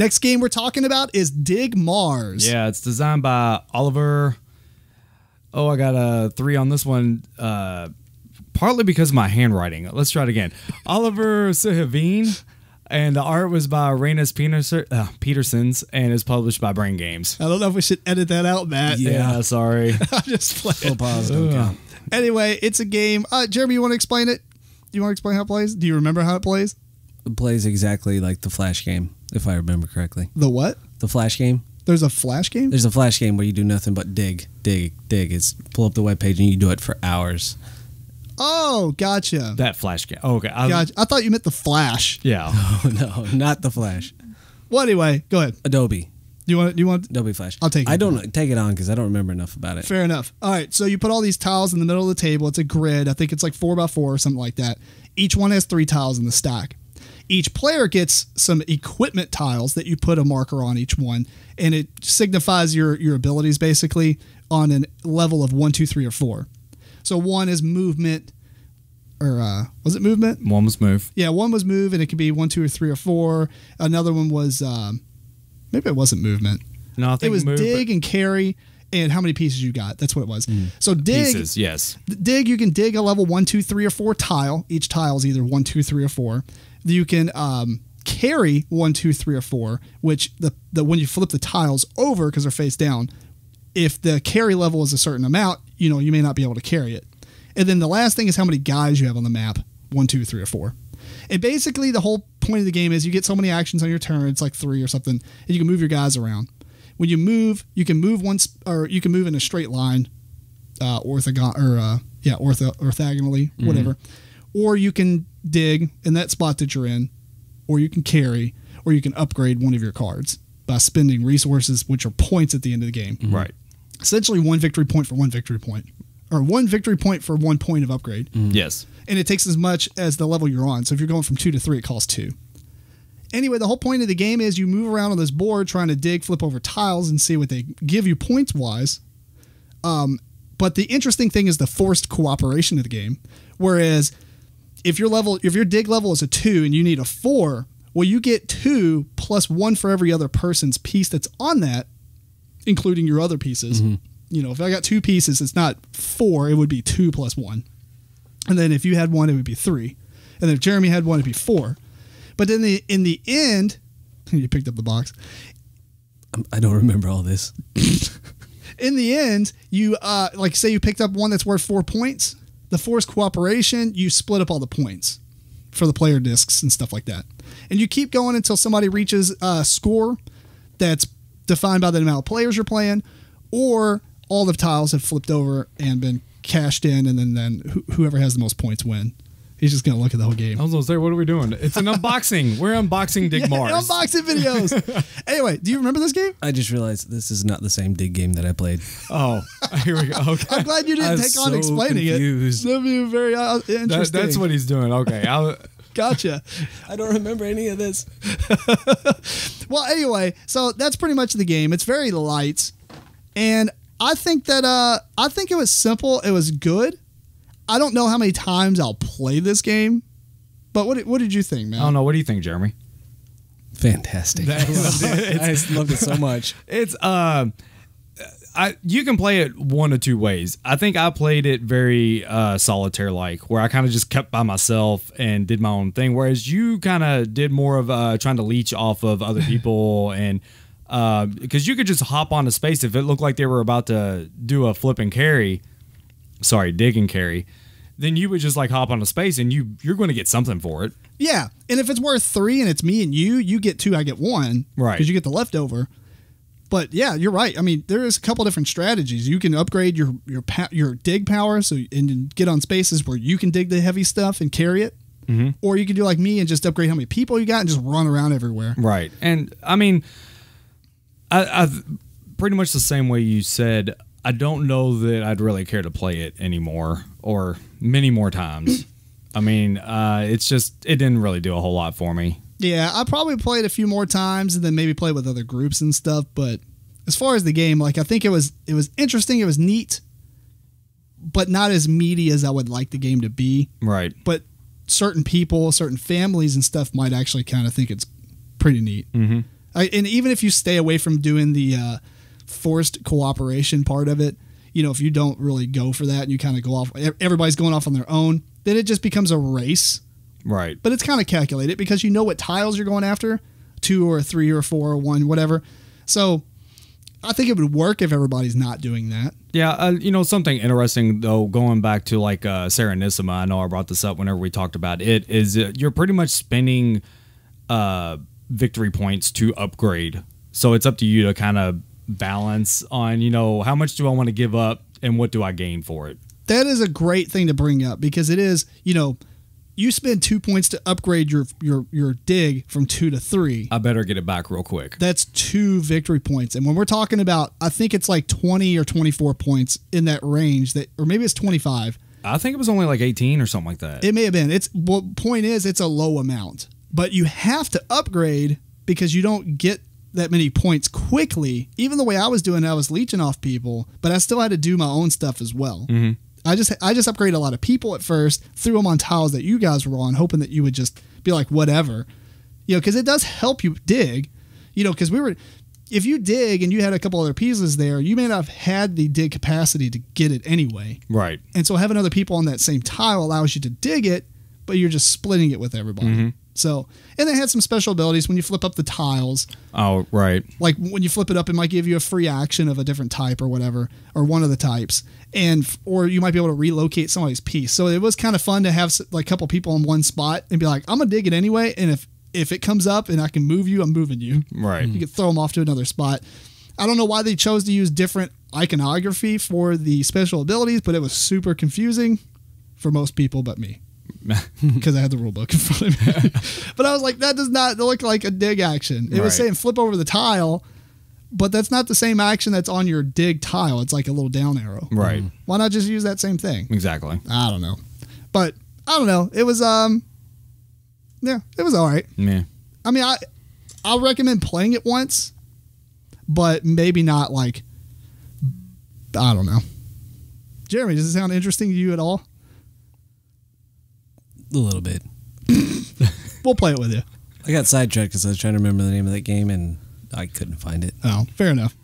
Next game we're talking about is Dig Mars. Yeah, it's designed by Oliver. Oh, I got a three on this one. Uh, partly because of my handwriting. Let's try it again. Oliver Suhavine. And the art was by Reinis Peterson, uh, Petersons and is published by Brain Games. I don't know if we should edit that out, Matt. Yeah, sorry. I'm just playing. Full pause don't. Anyway, it's a game. Uh, Jeremy, you want to explain it? Do you want to explain how it plays? Do you remember how it plays? It plays exactly like the Flash game, if I remember correctly. The what? The Flash game. There's a flash game. There's a Flash game where you do nothing but dig, dig, dig. It's pull up the web page and you do it for hours. Oh, gotcha. that flash game. Oh, okay. I, Gotcha. I thought you meant the Flash. Yeah. Oh no, not the Flash. Well, anyway, go ahead. Adobe. Do you want? Do you want? Adobe Flash. I'll take it. I don't take it on because I don't remember enough about it. Fair enough. All right, so you put all these tiles in the middle of the table. It's a grid. I think it's like four by four or something like that. Each one has three tiles in the stack. Each player gets some equipment tiles that you put a marker on each one, and it signifies your your abilities basically on a level of one, two, three, or four. So one is movement, or uh, was it movement? One was move. Yeah, one was move, and it could be one, two, or three, or four. Another one was um, maybe it wasn't movement. No, I think It was move, but dig and carry, and how many pieces you got. That's what it was. So dig, pieces. Yes. dig. You can dig a level one, two, three, or four tile. Each tile is either one, two, three, or four. You can um, carry one, two, three, or four. Which the the when you flip the tiles over because they're face down, if the carry level is a certain amount, you know you may not be able to carry it. And then the last thing is how many guys you have on the map. One, two, three, or four. And basically, the whole point of the game is you get so many actions on your turn. It's like three or something, and you can move your guys around. When you move, you can move once, or you can move in a straight line, uh, orthogon or uh, yeah, ortho orthogonally, whatever. Or you can dig in that spot that you're in, or you can carry, or you can upgrade one of your cards by spending resources, which are points at the end of the game. Right. Essentially, one victory point for one victory point, or one victory point for one point of upgrade Yes. and it takes as much as the level you're on. So if you're going from two to three, it costs two. Anyway, the whole point of the game is you move around on this board trying to dig, flip over tiles, and see what they give you points wise. Um, but the interesting thing is the forced cooperation of the game. Whereas if your level, if your dig level is a two and you need a four, well, you get two plus one for every other person's piece that's on that, including your other pieces. You know, if I got two pieces, it's not four; it would be two plus one. And then if you had one, it would be three. And then if Jeremy had one, it'd be four. But then the in the end, you picked up the box. I'm- don't remember all this. In the end, you uh like say you picked up one that's worth four points. The forced cooperation, you split up all the points for the player discs and stuff like that. And you keep going until somebody reaches a score that's defined by the amount of players you're playing, or all the tiles have flipped over and been cashed in, and then then wh- whoever has the most points win. He's just gonna look at the whole game. I was gonna say, what are we doing? It's an unboxing. We're unboxing Dig Yeah, Mars. unboxing videos. anyway, do you remember this game? I just realized this is not the same dig game that I played. Oh, here we go. Okay. I'm glad you didn't I'm take on explaining confused. it. That'd be very uh, That, interesting. that's what he's doing. Okay. I'll, Gotcha. I don't remember any of this. Well, anyway, so that's pretty much the game. It's very light, and I think that uh, I think it was simple. It was good. I don't know how many times I'll play this game, but what did, what did you think, man? I don't know. What do you think, Jeremy? Fantastic. I loved it. I just loved it so much. It's uh, I you can play it one of two ways. I think I played it very uh, solitaire like, where I kind of just kept by myself and did my own thing. Whereas you kind of did more of uh, trying to leech off of other people and. Because you could just hop onto space if it looked like they were about to do a flip and carry, sorry, dig and carry, then you would just like hop on a space and you you're going to get something for it. Yeah, and if it's worth three and it's me and you, you get two, I get one, Right. Because you get the leftover. But yeah, you're right. I mean, there is a couple different strategies. You can upgrade your your your dig power, so and get on spaces where you can dig the heavy stuff and carry it, mm-hmm. or you can do like me and just upgrade how many people you got and just run around everywhere. Right. And I mean, I, I've pretty much the same way you said. I don't know that I'd really care to play it anymore or many more times. I mean, uh, it's just, it didn't really do a whole lot for me. Yeah, I probably played a few more times and then maybe play with other groups and stuff. But as far as the game, like I think it was it was interesting. It was neat, but not as meaty as I would like the game to be. Right. But certain people, certain families and stuff might actually kind of think it's pretty neat. Mm-hmm. I, and even if you stay away from doing the uh, forced cooperation part of it, you know, if you don't really go for that and you kind of go off, everybody's going off on their own, then it just becomes a race. Right. But it's kind of calculated because you know what tiles you're going after two or three or four or one, whatever. So I think it would work if everybody's not doing that. Yeah, uh, you know something interesting though. Going back to like uh, Serenissima, I know I brought this up whenever we talked about it. Is uh, you're pretty much spending uh, victory points to upgrade, so it's up to you to kind of balance on you know how much do I want to give up and what do I gain for it. That is a great thing to bring up because it is, you know, you spend two points to upgrade your your your dig from two to three. I better get it back real quick. That's two victory points. And when we're talking about, I think it's like 20 or 24 points in that range that, or maybe it's 25. I think it was only like 18 or something like that. It may have been. It's, well, point is, it's a low amount, but you have to upgrade because you don't get that many points quickly. Even the way I was doing, it, I was leeching off people, but I still had to do my own stuff as well. Mm-hmm. I just I just upgraded a lot of people at first, threw them on tiles that you guys were on, hoping that you would just be like whatever, you know, because it does help you dig, you know, because we were. If you dig and you had a couple other pieces there, you may not have had the dig capacity to get it anyway. right. And so having other people on that same tile allows you to dig it, but you're just splitting it with everybody. Mm-hmm. So, and they had some special abilities when you flip up the tiles. Oh, right. Like when you flip it up, it might give you a free action of a different type or whatever, or one of the types, and or you might be able to relocate somebody's piece. So it was kind of fun to have like a couple people in one spot and be like, I'm gonna dig it anyway, and if if it comes up and I can move you, I'm moving you. Right. You can throw them off to another spot. I don't know why they chose to use different iconography for the special abilities, but it was super confusing for most people but me because I had the rule book in front of me. but I was like, that does not look like a dig action. It was saying flip over the tile, but that's not the same action that's on your dig tile. It's like a little down arrow. Right. Why not just use that same thing? Exactly. I don't know. But I don't know. It was um yeah, it was all right. Yeah. I mean, I I'll recommend playing it once, but maybe not like I don't know. Jeremy, does it sound interesting to you at all? A little bit. We'll play it with you. I got sidetracked because I was trying to remember the name of that game and I couldn't find it. Oh, fair enough.